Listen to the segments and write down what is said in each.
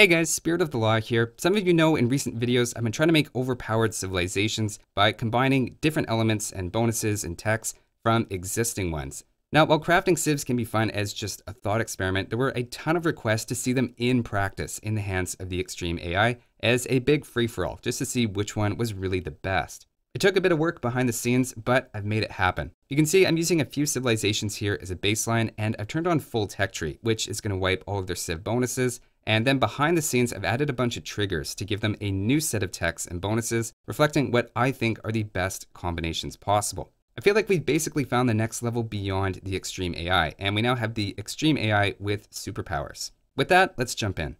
Hey guys, Spirit of the Law here. Some of you know in recent videos I've been trying to make overpowered civilizations by combining different elements and bonuses and techs from existing ones. Now, while crafting civs can be fun as just a thought experiment, there were a ton of requests to see them in practice in the hands of the Extreme AI as a big free-for-all, just to see which one was really the best. It took a bit of work behind the scenes, but I've made it happen. You can see I'm using a few civilizations here as a baseline, and I've turned on full tech tree, which is going to wipe all of their civ bonuses, and then behind the scenes, I've added a bunch of triggers to give them a new set of techs and bonuses, reflecting what I think are the best combinations possible. I feel like we've basically found the next level beyond the Extreme AI, and we now have the Extreme AI with superpowers. With that, let's jump in.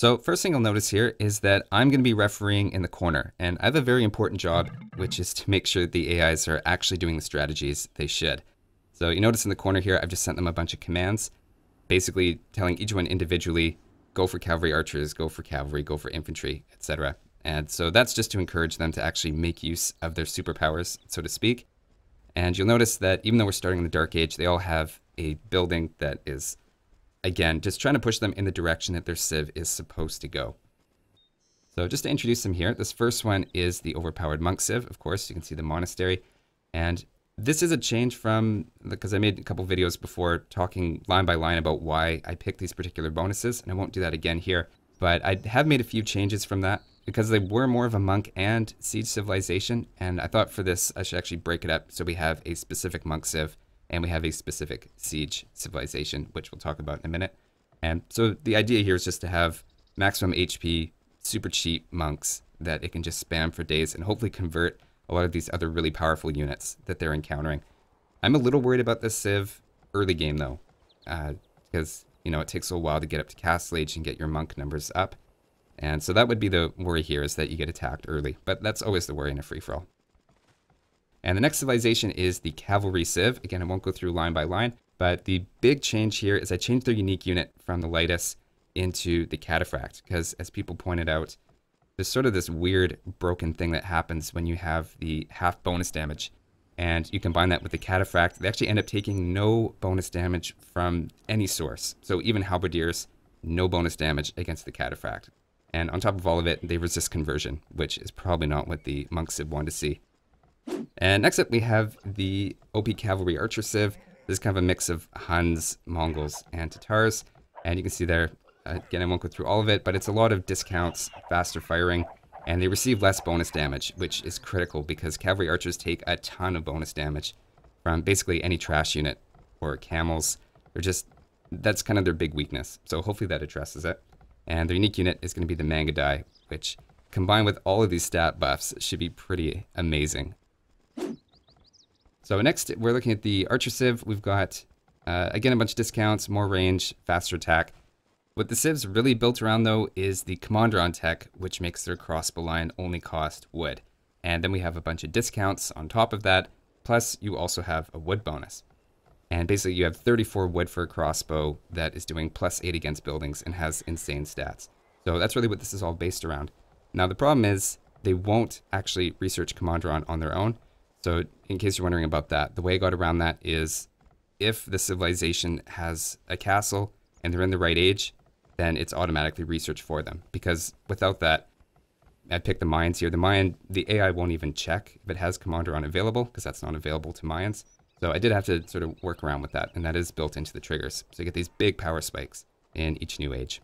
So first thing you'll notice here is that I'm going to be refereeing in the corner, and I have a very important job, which is to make sure the AIs are actually doing the strategies they should. So you notice in the corner here, I've just sent them a bunch of commands, basically telling each one individually, go for cavalry archers, go for cavalry, go for infantry, etc. And so that's just to encourage them to actually make use of their superpowers, so to speak. And you'll notice that even though we're starting in the Dark Age, they all have a building that is, again, just trying to push them in the direction that their civ is supposed to go. So just to introduce them here, this first one is the overpowered monk civ. Of course, you can see the monastery. And this is a change from, because I made a couple videos before talking line by line about why I picked these particular bonuses, and I won't do that again here. But I have made a few changes from that because they were more of a monk and siege civilization. And I thought for this, I should actually break it up so we have a specific monk civ and we have a specific siege civilization, which we'll talk about in a minute. And so the idea here is just to have maximum HP, super cheap monks that it can just spam for days and hopefully convert a lot of these other really powerful units that they're encountering. I'm a little worried about this civ early game though, because, uh, you know, it takes a while to get up to castle age and get your monk numbers up. And so that would be the worry here is that you get attacked early, but that's always the worry in a free-for-all. And the next civilization is the Cavalry Civ. Again, I won't go through line by line, but the big change here is I changed their unique unit from the Leitis into the Cataphract, because as people pointed out, there's sort of this weird broken thing that happens when you have the half bonus damage. And you combine that with the Cataphract, they actually end up taking no bonus damage from any source. So even Halberdiers, no bonus damage against the Cataphract. And on top of all of it, they resist conversion, which is probably not what the Monk Civ wanted to see. And next up, we have the OP Cavalry Archer Civ. This is kind of a mix of Huns, Mongols, and Tatars. And you can see there, again, I won't go through all of it, but it's a lot of discounts, faster firing, and they receive less bonus damage, which is critical because Cavalry Archers take a ton of bonus damage from basically any trash unit or camels. They're just, that's kind of their big weakness. So hopefully that addresses it. And the unique unit is going to be the Mangudai, which combined with all of these stat buffs should be pretty amazing. So next, we're looking at the Archer Civ. We've got, uh, again, a bunch of discounts, more range, faster attack. What the Civ's really built around, though, is the Kamandaran tech, which makes their crossbow line only cost wood. And then we have a bunch of discounts on top of that, plus you also have a wood bonus. And basically you have 34 wood for a crossbow that is doing plus 8 against buildings and has insane stats. So that's really what this is all based around. Now the problem is they won't actually research Kamandaran on their own. So in case you're wondering about that, the way I got around that is if the civilization has a castle and they're in the right age, then it's automatically researched for them. Because without that, I pick the Mayans here. The Mayan, the AI won't even check if it has Kamandaran available because that's not available to Mayans. So I did have to sort of work around with that, and that is built into the triggers. So you get these big power spikes in each new age.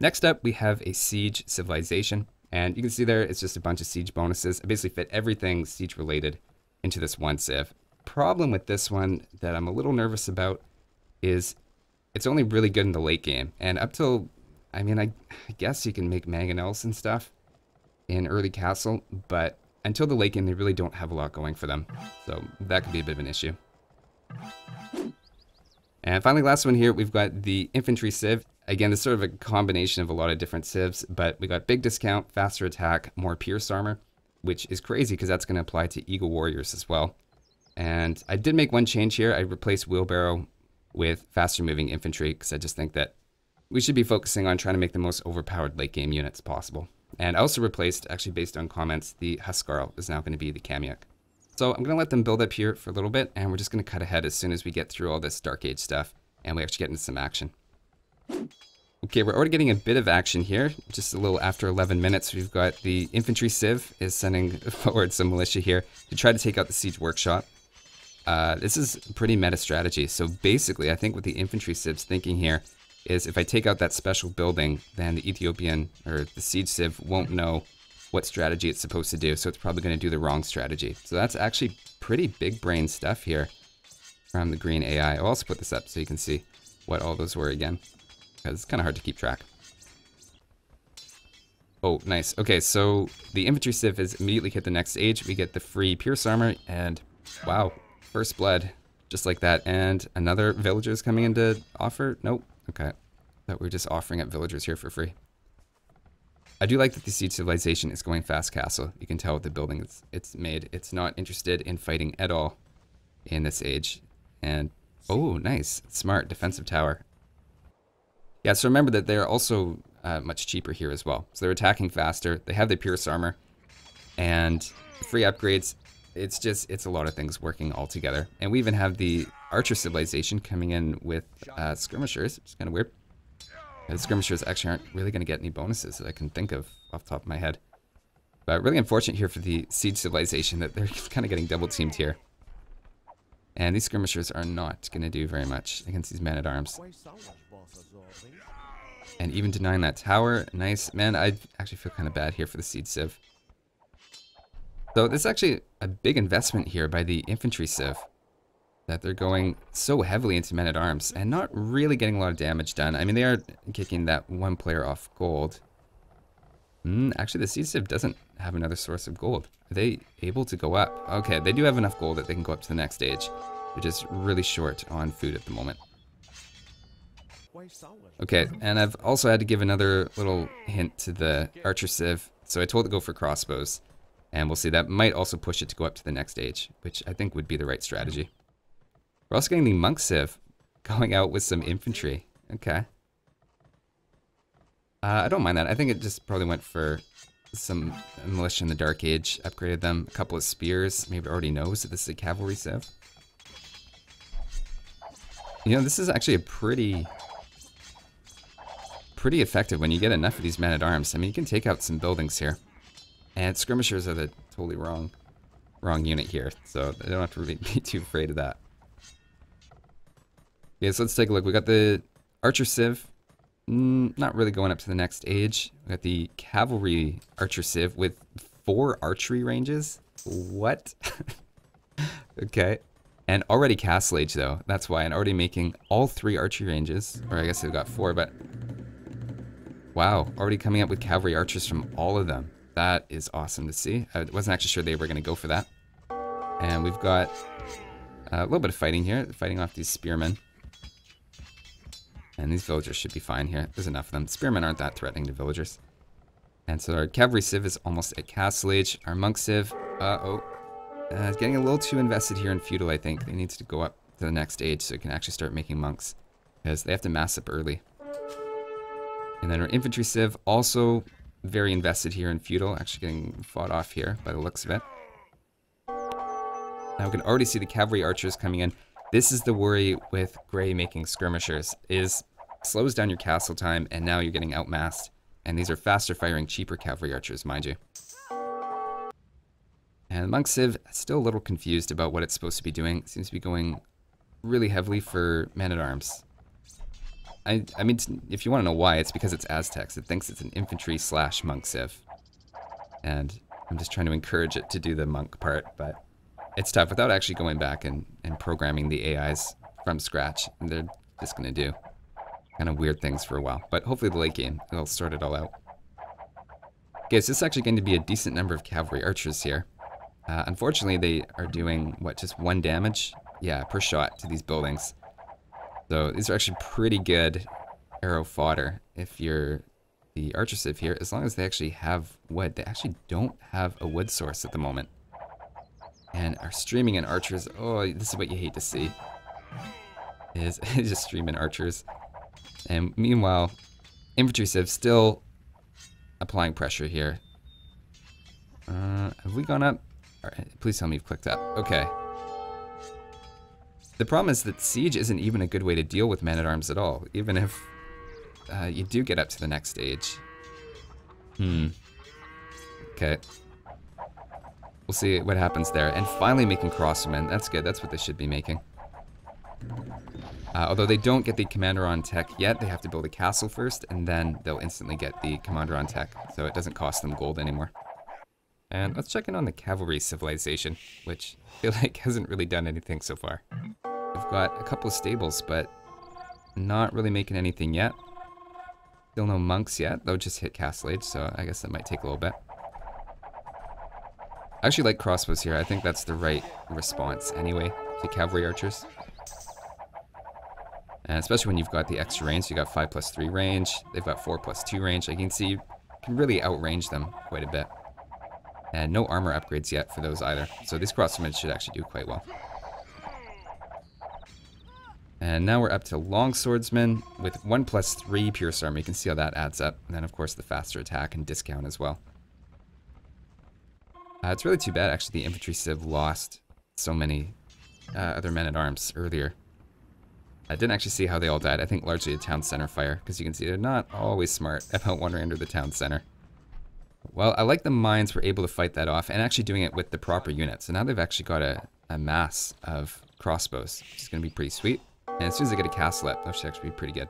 Next up, we have a siege civilization. And you can see there, it's just a bunch of siege bonuses. I basically fit everything siege related into this one civ. Problem with this one that I'm a little nervous about is it's only really good in the late game. And up till, I mean, I, I guess you can make mangonels and stuff in early castle, but until the late game, they really don't have a lot going for them. So that could be a bit of an issue. And finally, last one here, we've got the infantry civ. Again, this is sort of a combination of a lot of different civs, but we got big discount, faster attack, more pierce armor, which is crazy because that's going to apply to Eagle Warriors as well. And I did make one change here. I replaced Wheelbarrow with faster moving infantry because I just think that we should be focusing on trying to make the most overpowered late game units possible. And I also replaced, actually based on comments, the Huskarl is now going to be the Kamayuk. So I'm going to let them build up here for a little bit, and we're just going to cut ahead as soon as we get through all this Dark Age stuff, and we actually get into some action. Okay, we're already getting a bit of action here. Just a little after 11 minutes, we've got the infantry civ is sending forward some militia here to try to take out the siege workshop. Uh, this is pretty meta strategy. So basically, I think what the infantry civ's thinking here is if I take out that special building, then the Ethiopian or the siege civ won't know what strategy it's supposed to do. So it's probably going to do the wrong strategy. So that's actually pretty big brain stuff here from the green AI. I'll also put this up so you can see what all those were again because it's kind of hard to keep track. Oh, nice. Okay, so the infantry civ has immediately hit the next stage. We get the free pierce armor, and wow, first blood, just like that. And another villager is coming in to offer. Nope. Okay, that we're just offering up villagers here for free. I do like that the siege civilization is going fast castle. You can tell with the building it's, it's made. It's not interested in fighting at all in this age. And, oh, nice. Smart. Defensive tower. Yeah, so remember that they're also uh, much cheaper here as well. So they're attacking faster. They have the Pierce armor. And free upgrades. It's just, it's a lot of things working all together. And we even have the Archer Civilization coming in with uh, Skirmishers. It's kind of weird. The Skirmishers actually aren't really going to get any bonuses that I can think of off the top of my head. But really unfortunate here for the Siege Civilization that they're kind of getting double teamed here. And these skirmishers are not going to do very much against these men-at-arms. And even denying that tower, nice. Man, I actually feel kind of bad here for the Siege Civ. So this is actually a big investment here by the Infantry Civ. That they're going so heavily into men-at-arms and not really getting a lot of damage done. I mean, they are kicking that one player off gold. Mm, actually, the Siege Civ doesn't have another source of gold. Are they able to go up? Okay, they do have enough gold that they can go up to the next stage. They're just really short on food at the moment. Okay, and I've also had to give another little hint to the Archer Civ. So I told it to go for crossbows. And we'll see, that might also push it to go up to the next stage, which I think would be the right strategy. We're also getting the Monk Civ going out with some infantry. Okay. Uh, I don't mind that. I think it just probably went for some militia in the Dark Age, upgraded them, a couple of spears. Maybe already knows that this is a cavalry civ. You know, this is actually a pretty, pretty effective when you get enough of these men-at-arms. I mean, you can take out some buildings here. And skirmishers are the totally wrong, wrong unit here, so I don't have to really be too afraid of that. Okay, so let's take a look. We got the Archer Civ, Mm, not really going up to the next age. We got the Cavalry Archer Civ with four archery ranges. What? okay. And already Castle Age though. That's why. And already making all three archery ranges. Or I guess they've got four, but... Wow. Already coming up with Cavalry Archers from all of them. That is awesome to see. I wasn't actually sure they were going to go for that. And we've got a little bit of fighting here. Fighting off these spearmen. And these villagers should be fine here. There's enough of them. Spearmen aren't that threatening to villagers. And so our cavalry civ is almost at castle age. Our monk civ, uh-oh, uh, getting a little too invested here in feudal, I think. They need to go up to the next age so it can actually start making monks. Because they have to mass up early. And then our infantry civ, also very invested here in feudal. Actually getting fought off here by the looks of it. Now we can already see the cavalry archers coming in. This is the worry with Gray making skirmishers, is slows down your castle time, and now you're getting outmassed. And these are faster firing, cheaper cavalry archers, mind you. And Monk Civ, still a little confused about what it's supposed to be doing. It seems to be going really heavily for men-at-arms. I, I mean, if you want to know why, it's because it's Aztecs. It thinks it's an infantry slash monk civ. And I'm just trying to encourage it to do the monk part, but it's tough without actually going back and, and programming the AIs from scratch. And they're just going to do kind of weird things for a while. But hopefully the late game, they'll sort it all out. Okay, so this is actually going to be a decent number of cavalry archers here. Uh, unfortunately, they are doing, what, just one damage? Yeah, per shot to these buildings. So these are actually pretty good arrow fodder if you're the archer here, as long as they actually have wood. They actually don't have a wood source at the moment and are streaming in archers. Oh, this is what you hate to see. Is just streaming archers. And meanwhile, infantry civ still applying pressure here. Uh, have we gone up? All right, please tell me you've clicked up. Okay. The problem is that siege isn't even a good way to deal with men-at-arms at all. Even if uh, you do get up to the next stage. Hmm. Okay. We'll see what happens there. And finally making crossmen. That's good. That's what they should be making. Uh, although they don't get the Kamandaran tech yet, they have to build a castle first, and then they'll instantly get the Kamandaran tech, so it doesn't cost them gold anymore. And let's check in on the cavalry civilization, which I feel like hasn't really done anything so far. We've got a couple of stables, but not really making anything yet. Still no monks yet, They'll just hit Castle Age, so I guess that might take a little bit. I actually like crossbows here. I think that's the right response anyway to cavalry archers. And especially when you've got the extra range, so you got 5 plus 3 range, they've got 4 plus 2 range. Like you can see, you can really outrange them quite a bit. And no armor upgrades yet for those either. So these crossbows should actually do quite well. And now we're up to long swordsman with 1 plus 3 pierce armor. You can see how that adds up. And then of course the faster attack and discount as well. Uh, it's really too bad actually the infantry civ lost so many uh, other men-at-arms earlier. I didn't actually see how they all died. I think largely a town center fire, because you can see they're not always smart about wandering under the town center. Well, I like the Mayans were able to fight that off, and actually doing it with the proper units. So now they've actually got a, a mass of crossbows, which is going to be pretty sweet. And as soon as I get a castle up, that should actually be pretty good.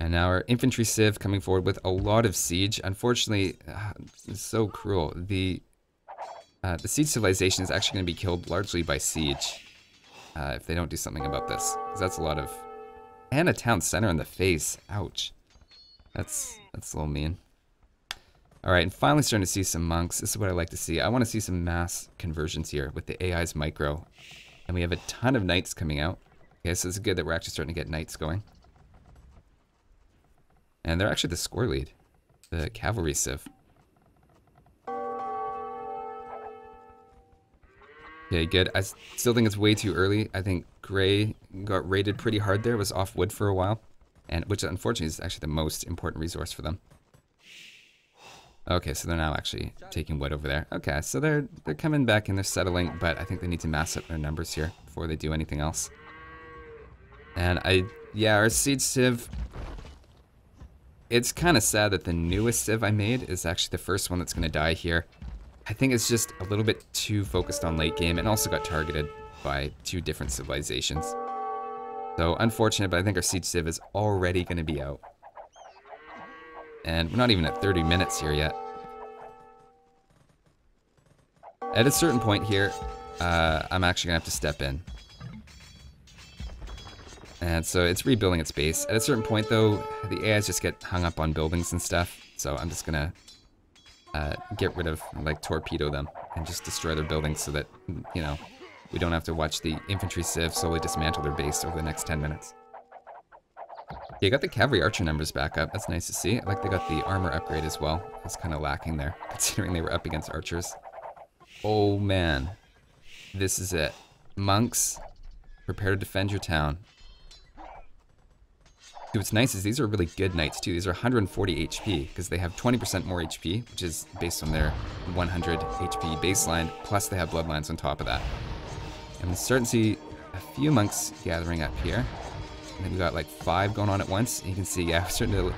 And now our infantry civ coming forward with a lot of siege. Unfortunately, uh, it's so cruel. The uh, the siege civilization is actually going to be killed largely by siege uh, if they don't do something about this. Because that's a lot of... And a town center in the face. Ouch. That's, that's a little mean. Alright, and finally starting to see some monks. This is what I like to see. I want to see some mass conversions here with the AI's micro. And we have a ton of knights coming out. Okay, so it's good that we're actually starting to get knights going. And they're actually the score lead. The cavalry civ. Okay, good. I still think it's way too early. I think Gray got raided pretty hard there, was off wood for a while, and which unfortunately is actually the most important resource for them. Okay, so they're now actually taking wood over there. Okay, so they're they're coming back and they're settling, but I think they need to mass up their numbers here before they do anything else. And I, yeah, our siege civ, It's kind of sad that the newest civ I made is actually the first one that's going to die here. I think it's just a little bit too focused on late game and also got targeted by two different civilizations. So unfortunate, but I think our siege civ is already going to be out. And we're not even at 30 minutes here yet. At a certain point here, uh, I'm actually to have to step in. And so it's rebuilding its base. At a certain point though, the AIs just get hung up on buildings and stuff. So I'm just to uh, get rid of, like, torpedo them and just destroy their buildings so that, you know, we don't have to watch the infantry civ slowly dismantle their base over the next 10 minutes. Yeah, got the cavalry archer numbers back up. That's nice to see. I like they got the armor upgrade as well. It's kind of lacking there, considering they were up against archers. Oh man, this is it. Monks, prepare to defend your town. Dude, what's nice is these are really good knights too. These are 140 HP because they have 20% more HP, which is based on their 100 HP baseline, plus they have bloodlines on top of that. And starting to see a few monks gathering up here. We got like five going on at once. You can see, yeah, starting to,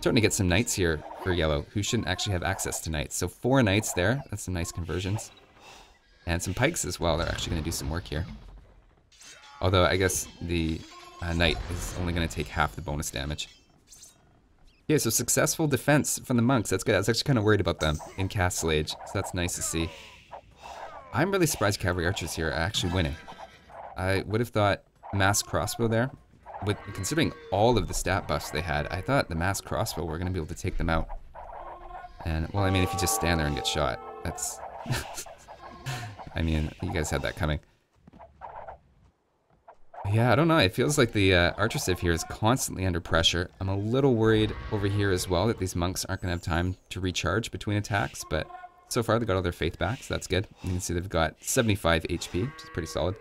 starting to get some knights here for yellow who shouldn't actually have access to knights. So four knights there. That's some nice conversions. And some pikes as well. They're actually going to do some work here. Although I guess the uh, Knight is only going to take half the bonus damage. Yeah, so successful defense from the monks. That's good. I was actually kind of worried about them in Castle Age, so that's nice to see. I'm really surprised Cavalry Archers here are actually winning. I would have thought Mass Crossbow there, with considering all of the stat buffs they had, I thought the Mass Crossbow were going to be able to take them out. And, well, I mean, if you just stand there and get shot, that's... I mean, you guys had that coming. Yeah, I don't know. It feels like the uh, Archer Civ here is constantly under pressure. I'm a little worried over here as well that these monks aren't going to have time to recharge between attacks, but so far they got all their faith back, so that's good. You can see they've got 75 HP, which is pretty solid.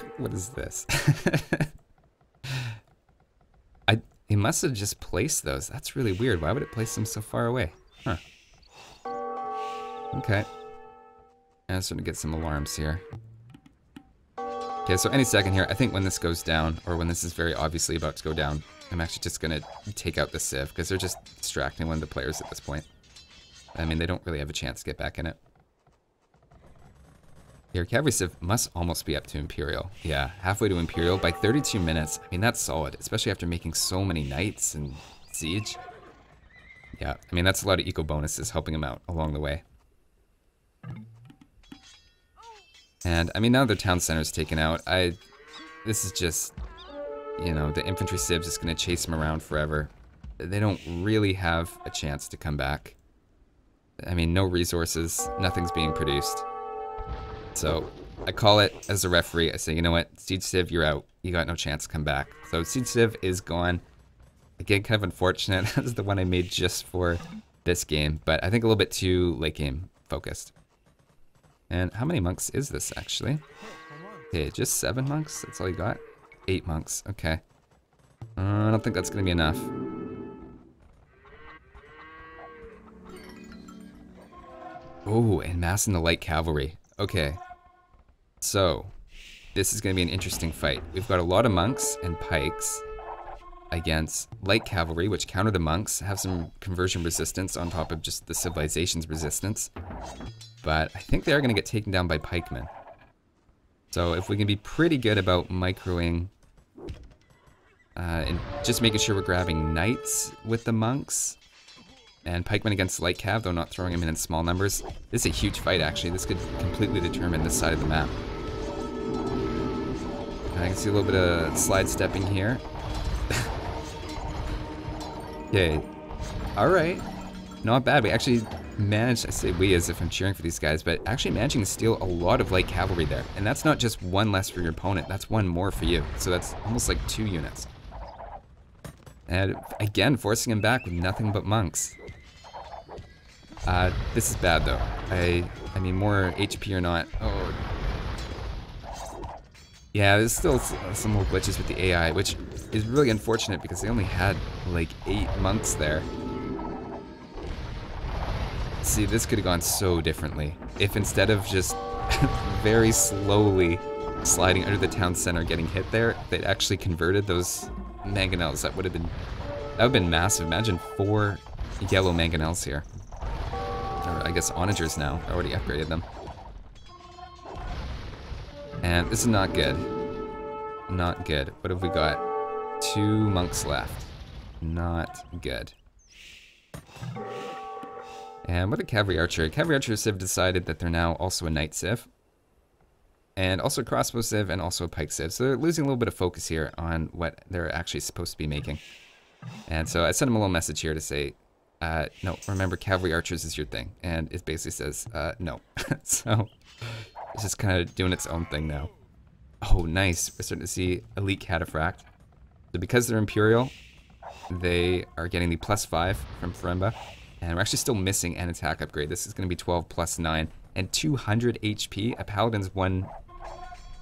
what is this? I He must have just placed those. That's really weird. Why would it place them so far away? Huh. Okay. I'm starting to get some alarms here. Okay, so any second here, I think when this goes down, or when this is very obviously about to go down, I'm actually just to take out the civ, because they're just distracting one of the players at this point. I mean, they don't really have a chance to get back in it. Cavalry Civ must almost be up to Imperial. Yeah, halfway to Imperial by 32 minutes. I mean, that's solid, especially after making so many Knights and Siege. Yeah, I mean, that's a lot of eco bonuses helping him out along the way. And, I mean, now their town center's taken out. I... This is just... You know, the infantry civ's just gonna chase them around forever. They don't really have a chance to come back. I mean, no resources, nothing's being produced. So, I call it as a referee. I say, you know what, Siege Civ, you're out. You got no chance to come back. So, Siege Civ is gone. Again, kind of unfortunate. That's the one I made just for this game, but I think a little bit too late game focused. And how many monks is this, actually? Okay, just seven monks? That's all you got? Eight monks, okay. Uh, I don't think that's to be enough. Oh, and massing the light cavalry. Okay. So, this is going to be an interesting fight. We've got a lot of monks and pikes against light cavalry, which counter the monks, have some conversion resistance on top of just the civilization's resistance. But I think they are going to get taken down by pikemen. So if we can be pretty good about microing uh, and just making sure we're grabbing knights with the monks and pikemen against light cav, though not throwing them in in small numbers. This is a huge fight, actually. This could completely determine this side of the map. I can see a little bit of slide stepping here. Okay. Alright. Not bad. We actually managed, I say we as if I'm cheering for these guys, but actually managing to steal a lot of light cavalry there. And that's not just one less for your opponent, that's one more for you. So that's almost like two units. And again, forcing him back with nothing but monks. Uh, this is bad though. I, I mean, more HP or not. Oh. Yeah, there's still uh, some more glitches with the AI, which is really unfortunate because they only had like eight months there. See, this could have gone so differently. If instead of just very slowly sliding under the town center getting hit there, they'd actually converted those mangonels. That would have been that would have been massive. Imagine four yellow mangonels here. Or I guess onagers now. I already upgraded them. And this is not good. Not good. What have we got? Two monks left. Not good. And what a cavalry archer. Cavalry archers have decided that they're now also a knight civ. And also a crossbow civ and also a pike civ. So they're losing a little bit of focus here on what they're actually supposed to be making. And so I sent them a little message here to say, uh, no, remember cavalry archers is your thing. And it basically says, uh, no. so it's just kind of doing its own thing now. Oh, nice. We're starting to see elite cataphract. So because they're Imperial, they are getting the plus 5 from Farimba. And we're actually still missing an attack upgrade. This is going to be 12 plus 9. And 200 HP. A Paladin's 1,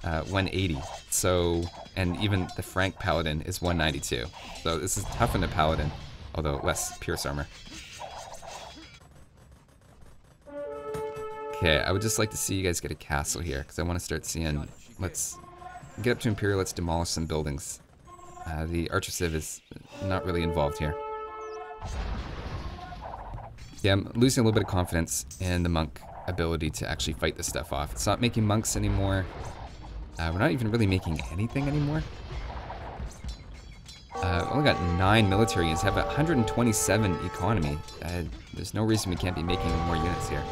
uh, 180. So, and even the Frank Paladin is 192. So this is tough in a Paladin, although less Pierce Armor. Okay, I would just like to see you guys get a castle here, because I want to start seeing... Let's get up to Imperial, let's demolish some buildings. Uh, the Archer Civ is not really involved here. Yeah, I'm losing a little bit of confidence in the monk ability to actually fight this stuff off. It's not making monks anymore. Uh, we're not even really making anything anymore. Uh, only got 9 military units, have 127 economy. Uh, there's no reason we can't be making more units here.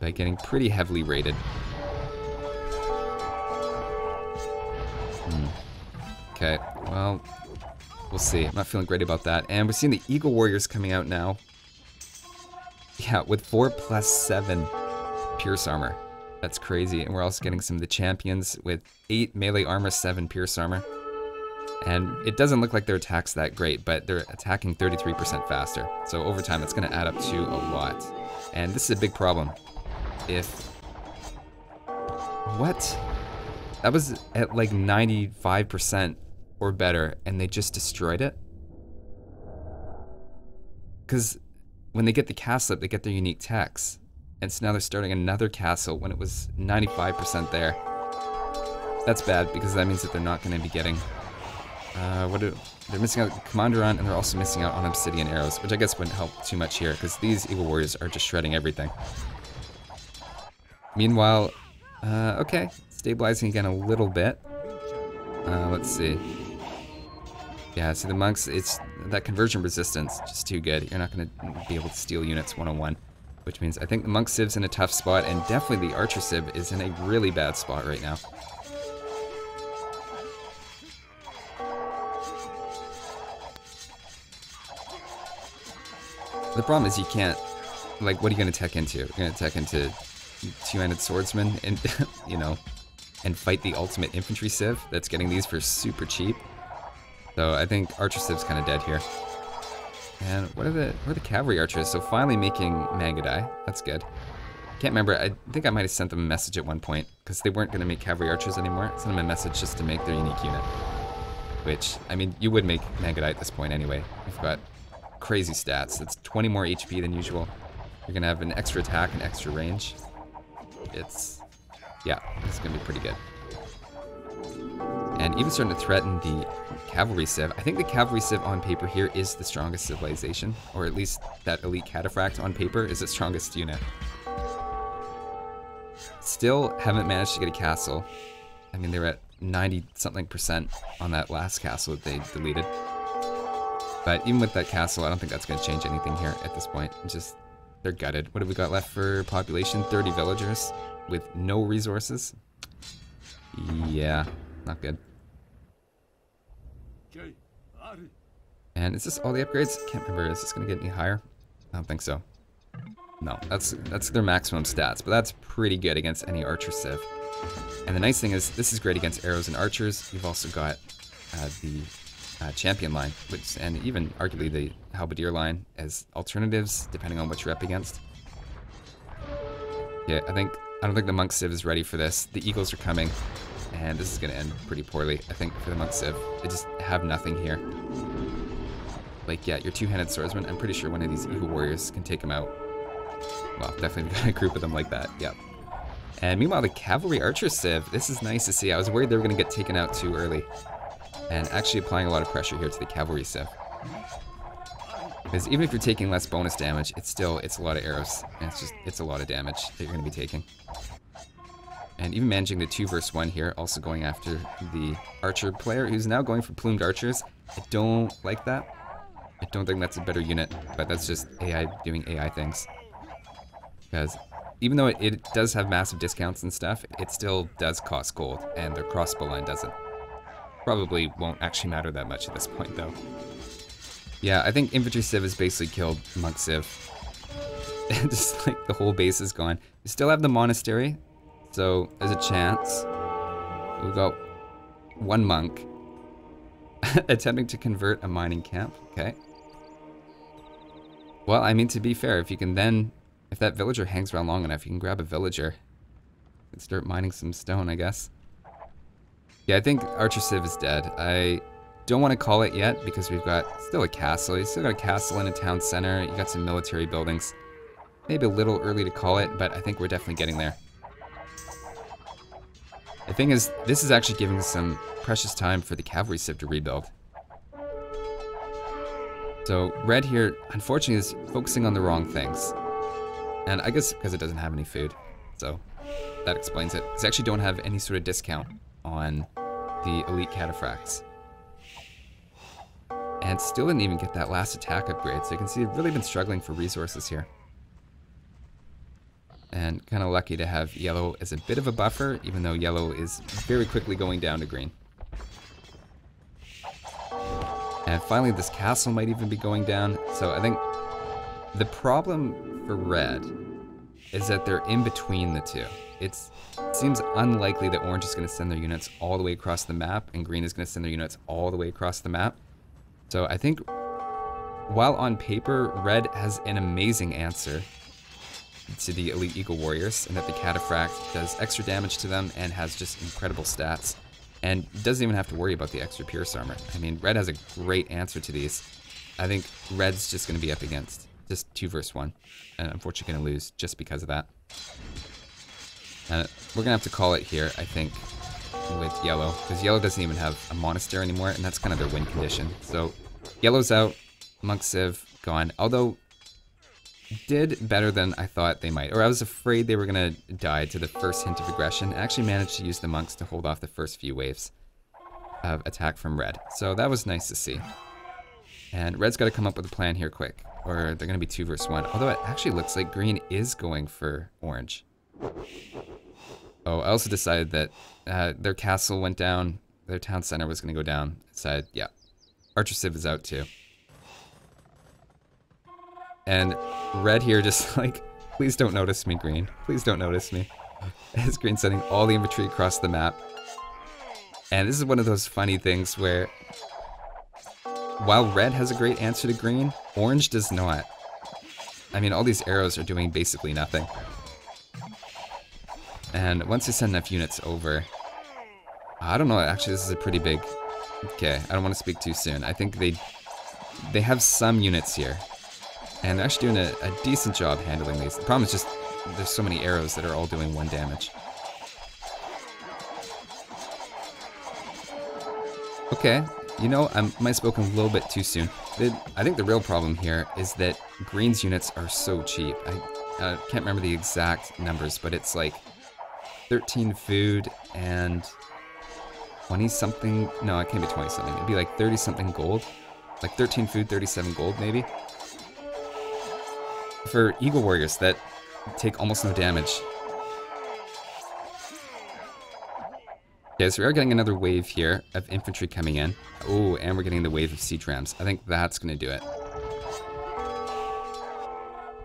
By getting pretty heavily rated. Hmm. Okay, well, we'll see. I'm not feeling great about that. And we're seeing the Eagle Warriors coming out now. Yeah, with 4 plus 7 Pierce Armor. That's crazy. And we're also getting some of the champions with 8 melee armor, 7 Pierce Armor. And it doesn't look like their attack's that great, but they're attacking 33% faster. So over time, it's going to add up to a lot. And this is a big problem. If... What? That was at like 95% or better, and they just destroyed it? Because when they get the castle they get their unique techs. And so now they're starting another castle when it was 95% there. that's bad because that means that they're not going to be getting. Uh, what do they're missing out Kamandaran, and they're also missing out on Obsidian Arrows, which I guess wouldn't help too much here because these Eagle Warriors are just shredding everything. Meanwhile, uh, okay, stabilizing again a little bit. Uh, let's see. Yeah, see the monks, it's that conversion resistance just too good. You're not going to be able to steal units one-on-one, which means I think the monk civ's in a tough spot, and definitely the archer civ is in a really bad spot right now. The problem is you can't, like, what are you going to tech into? You're going to tech into two-handed swordsman and, you know, and fight the ultimate infantry civ that's getting these for super cheap. So I think Archer Civ's kind of dead here. And what are the what are the cavalry archers? So finally making Mangudai. That's good. Can't remember. I think I might have sent them a message at one point because they weren't going to make cavalry archers anymore. I sent them a message just to make their unique unit. Which I mean, you would make Mangudai at this point anyway. You've got crazy stats. It's 20 more HP than usual. You're gonna have an extra attack and extra range. It's yeah, it's gonna be pretty good and even starting to threaten the cavalry civ. I think the cavalry civ on paper here is the strongest civilization, or at least that elite cataphract on paper is the strongest unit. Still haven't managed to get a castle. I mean, they were at 90 something percent on that last castle that they deleted. But even with that castle, I don't think that's going to change anything here at this point. Just, they're gutted. What have we got left for population? 30 villagers with no resources. Yeah, not good. And is this all the upgrades? Can't remember. Is this going to get any higher? I don't think so. No, that's that's their maximum stats, but that's pretty good against any archer civ. And the nice thing is, this is great against arrows and archers. You've also got uh, the uh, champion line, which and even arguably the halberdier line as alternatives, depending on what you're up against. Yeah, I think I don't think the monk civ is ready for this. The eagles are coming. And this is going to end pretty poorly, I think, for the Monk Civ. They just have nothing here. Like, yeah, your two-handed swordsman, I'm pretty sure one of these Eagle Warriors can take him out. Well, definitely got a group of them like that, yep. And meanwhile, the Cavalry Archer Civ, this is nice to see. I was worried they were going to get taken out too early. And actually applying a lot of pressure here to the Cavalry Civ. Because even if you're taking less bonus damage, it's still, it's a lot of arrows. And it's just, it's a lot of damage that you're going to be taking. And even managing the 2 versus 1 here, also going after the archer player, who's now going for plumed archers. I don't like that. I don't think that's a better unit, but that's just AI doing AI things. Because even though it, it does have massive discounts and stuff, it still does cost gold, and their crossbow line doesn't. Probably won't actually matter that much at this point, though. Yeah, I think Infantry Civ has basically killed Monk Civ. just like the whole base is gone. We still have the monastery, so there's a chance. We've got one monk attempting to convert a mining camp. Okay. Well, I mean, to be fair, if you can then, if that villager hangs around long enough, you can grab a villager and start mining some stone, I guess. Yeah, I think Archer Civ is dead. I don't want to call it yet because we've got still a castle. You still got a castle in a town center. You got some military buildings. Maybe a little early to call it, but I think we're definitely getting there. The thing is, this is actually giving us some precious time for the cavalry civ to rebuild. So red here, unfortunately, is focusing on the wrong things. And I guess because it doesn't have any food. So that explains it. They actually don't have any sort of discount on the elite cataphracts. And still didn't even get that last attack upgrade. So you can see they've really been struggling for resources here and kind of lucky to have yellow as a bit of a buffer, even though yellow is very quickly going down to green. And finally, this castle might even be going down. So I think the problem for red is that they're in between the two. It seems unlikely that orange is going to send their units all the way across the map, and green is going to send their units all the way across the map. So I think while on paper, red has an amazing answer to the Elite Eagle Warriors, and that the Cataphract does extra damage to them and has just incredible stats. And doesn't even have to worry about the extra Pierce Armor. I mean, Red has a great answer to these. I think Red's just going to be up against just 2 versus 1, and unfortunately going to lose just because of that. Uh, we're going to have to call it here, I think. with yellow, because yellow doesn't even have a monastery anymore, and that's kind of their win condition. So yellow's out, Monk Civ gone, although did better than I thought they might, or I was afraid they were going to die to the first hint of aggression. I actually managed to use the monks to hold off the first few waves of attack from red, so that was nice to see. And red's got to come up with a plan here quick, or they're going to be two versus one, although it actually looks like green is going for orange. Oh, I also decided that uh, their castle went down, their town center was going to go down. Decided, yeah, Archer Civ is out too. And red here just like, please don't notice me, green. Please don't notice me. As green sending all the infantry across the map. And this is one of those funny things where while red has a great answer to green, orange does not. I mean, all these arrows are doing basically nothing. And once you send enough units over, I don't know, actually this is a pretty big, okay, I don't want to speak too soon. I think they, they have some units here. And they're actually doing a, a decent job handling these. The problem is just there's so many arrows that are all doing one damage. Okay, you know, I might have spoken a little bit too soon. The, I think the real problem here is that Green's units are so cheap. I uh, can't remember the exact numbers, but it's like 13 food and 20 something. No, it can't be 20 something. It'd be like 30 something gold. Like 13 food, 37 gold maybe for Eagle Warriors that take almost no damage. Okay, so we are getting another wave here of infantry coming in. Oh, and we're getting the wave of siege rams. I think that's going to do it.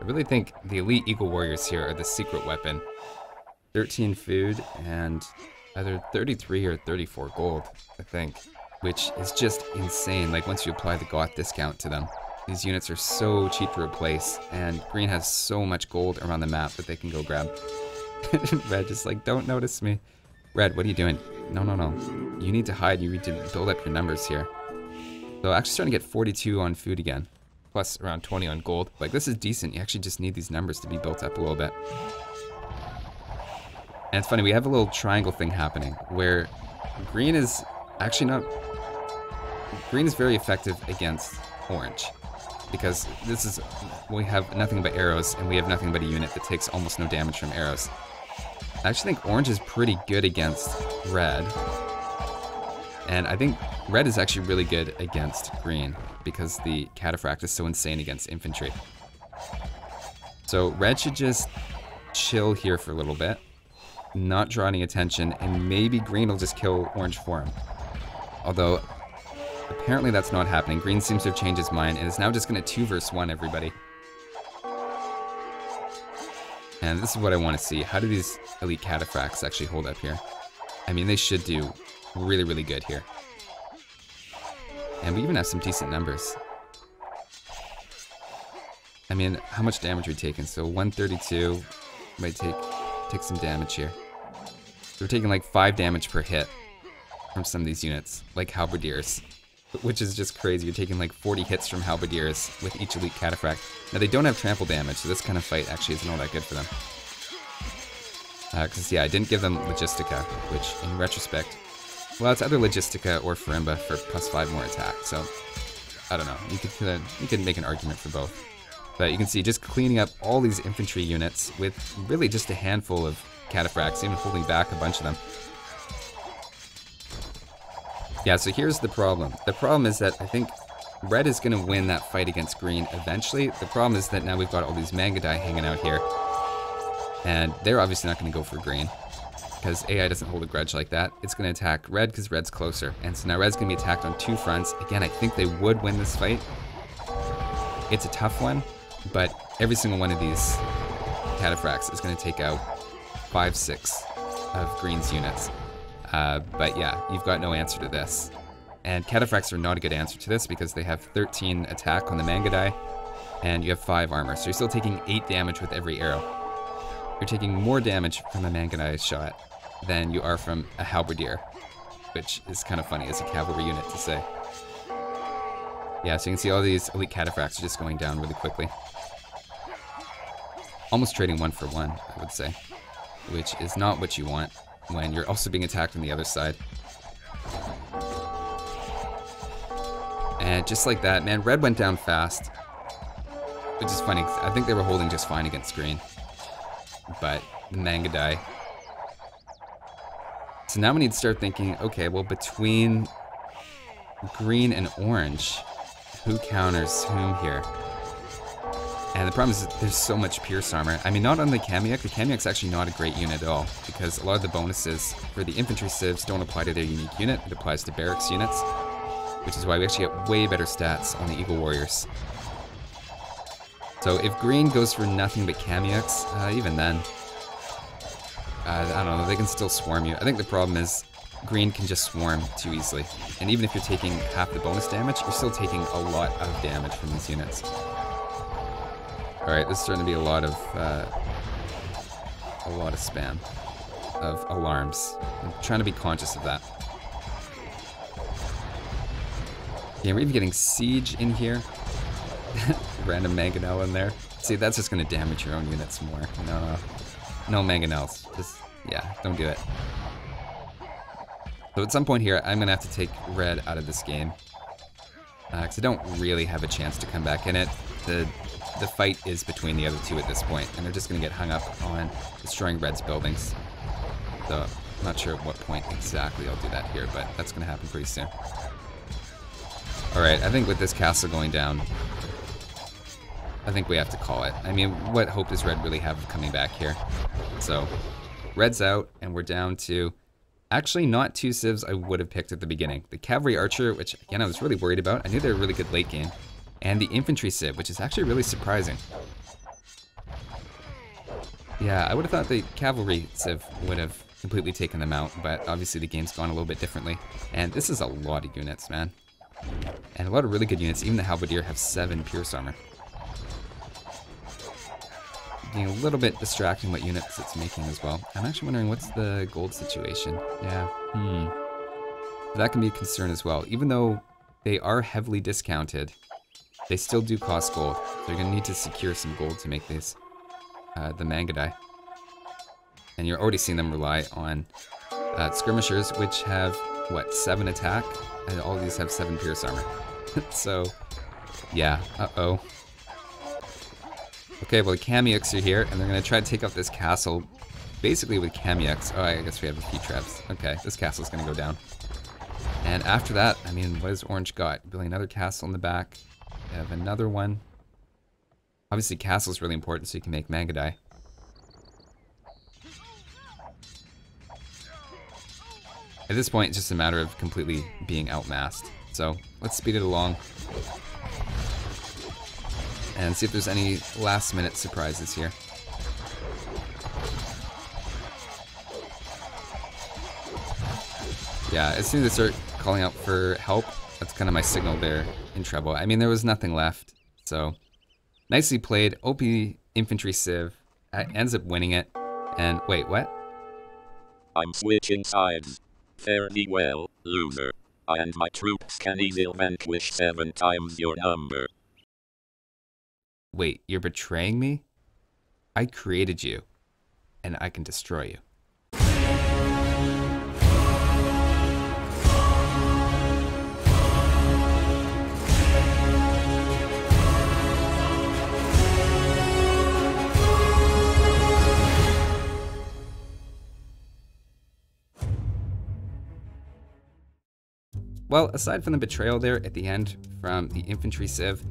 I really think the elite Eagle Warriors here are the secret weapon. 13 food and either 33 or 34 gold, I think. Which is just insane, like once you apply the Goth discount to them. These units are so cheap to replace, and green has so much gold around the map that they can go grab. Red just like, don't notice me. Red, what are you doing? No, no, no. You need to hide. You need to build up your numbers here. So actually starting to get 42 on food again. Plus around 20 on gold. Like, this is decent. You actually just need these numbers to be built up a little bit. And it's funny, we have a little triangle thing happening where green is actually not... Green is very effective against orange because this is we have nothing but arrows and we have nothing but a unit that takes almost no damage from arrows. I actually think orange is pretty good against red. And I think red is actually really good against green because the cataphract is so insane against infantry. So red should just chill here for a little bit, not draw any attention, and maybe green will just kill orange for him. Although Apparently that's not happening. Green seems to have changed his mind and is now just going to 2 verse 1 everybody. And this is what I want to see. How do these elite cataphracts actually hold up here? I mean, they should do really, really good here. And we even have some decent numbers. I mean, how much damage are we taking? So 132 might take take some damage here. We're taking like 5 damage per hit from some of these units, like halberdiers which is just crazy. You're taking like 40 hits from halberdiers with each elite cataphract. Now they don't have trample damage, so this kind of fight actually isn't all that good for them. Because uh, yeah, I didn't give them Logistica, which in retrospect, well, it's either Logistica or Farimba for plus five more attack. So I don't know. You could uh, you could make an argument for both. But you can see just cleaning up all these infantry units with really just a handful of cataphracts, even holding back a bunch of them. Yeah, so here's the problem. The problem is that I think red is going to win that fight against green eventually. The problem is that now we've got all these Mangudai hanging out here. And they're obviously not going to go for green. Because AI doesn't hold a grudge like that. It's going to attack red because red's closer. And so now red's going to be attacked on two fronts. Again, I think they would win this fight. It's a tough one. But every single one of these cataphracts is going to take out 5-6 of green's units. Uh, but yeah, you've got no answer to this. And Cataphracts are not a good answer to this because they have 13 attack on the Mangudai, and you have 5 armor, so you're still taking 8 damage with every arrow. You're taking more damage from a Mangudai shot than you are from a Halberdier, which is kind of funny as a cavalry unit to say. Yeah, so you can see all these elite Cataphracts are just going down really quickly. Almost trading one for one, I would say, which is not what you want. when you're also being attacked on the other side. And just like that, man, red went down fast. Which is funny, I think they were holding just fine against green. But the Mangudai. So now we need to start thinking, okay, well between green and orange, who counters whom here? And the problem is there's so much Pierce armor. I mean, not on the Kamayuk. The Kamayuk's actually not a great unit at all, because a lot of the bonuses for the infantry civs don't apply to their unique unit. It applies to barracks units, which is why we actually get way better stats on the Eagle Warriors. So if green goes for nothing but Kamayuks, uh, even then, uh, I don't know, they can still swarm you. I think the problem is green can just swarm too easily. And even if you're taking half the bonus damage, you're still taking a lot of damage from these units. Alright, this is starting to be a lot of, uh, a lot of spam of alarms. I'm trying to be conscious of that. Yeah, we're even getting Siege in here. Random Mangonel in there. See, that's just going to damage your own units more. No, no. No Mangonels. Just, yeah, don't do it. So at some point here, I'm going to have to take red out of this game. Because uh, I don't really have a chance to come back in it. The the fight is between the other two at this point, and they're just going to get hung up on destroying red's buildings. So I'm not sure at what point exactly I'll do that here, but that's going to happen pretty soon. Alright, I think with this castle going down, I think we have to call it. I mean, what hope does red really have of coming back here? So, red's out, and we're down to Actually, not two civs I would have picked at the beginning. The Cavalry Archer, which again I was really worried about. I knew they were really good late game. And the Infantry Civ, which is actually really surprising. Yeah, I would have thought the Cavalry Civ would have completely taken them out, but obviously the game's gone a little bit differently. And this is a lot of units, man. And a lot of really good units. Even the Halberdier have 7 Pierce Armor being a little bit distracting what units it's making as well. I'm actually wondering what's the gold situation. Yeah, hmm. That can be a concern as well. Even though they are heavily discounted, they still do cost gold. So you're going to need to secure some gold to make these, uh, the Mangudai. And you're already seeing them rely on uh, skirmishers, which have, what, 7 attack? And all these have 7 pierce armor. so, yeah, uh-oh. Okay, well the Kamayuks are here, and they're gonna try to take out this castle, basically with Kamayuks. Oh, I guess we have a few traps. Okay, this castle's gonna go down. And after that, I mean, what has Orange got? Building another castle in the back. We have another one. Obviously, castle's really important, so you can make Mangudai. At this point, it's just a matter of completely being outmassed. So, let's speed it along and see if there's any last minute surprises here. Yeah, as soon as I start calling out for help, that's kind of my signal they're in trouble. I mean, there was nothing left, so nicely played. OP infantry civ ends up winning it. And wait, what? I'm switching sides. Fare thee well, loser. I and my troops can easily vanquish seven times your number. Wait, you're betraying me? I created you, and I can destroy you. Well, aside from the betrayal there at the end from the infantry civ,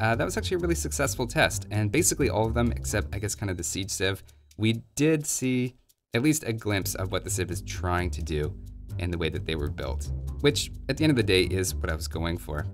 uh, that was actually a really successful test, and basically all of them, except I guess kind of the Siege Civ, we did see at least a glimpse of what the Civ is trying to do and the way that they were built, which at the end of the day is what I was going for.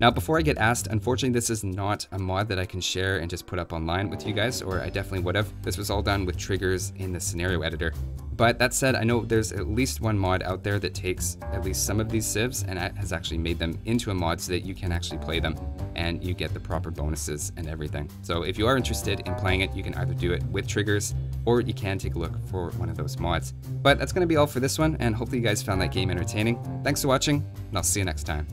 Now, before I get asked, unfortunately, this is not a mod that I can share and just put up online with you guys, or I definitely would have. This was all done with triggers in the scenario editor. But that said, I know there's at least one mod out there that takes at least some of these civs and has actually made them into a mod so that you can actually play them and you get the proper bonuses and everything. So if you are interested in playing it, you can either do it with triggers or you can take a look for one of those mods. But that's going to be all for this one, and hopefully you guys found that game entertaining. Thanks for watching, and I'll see you next time.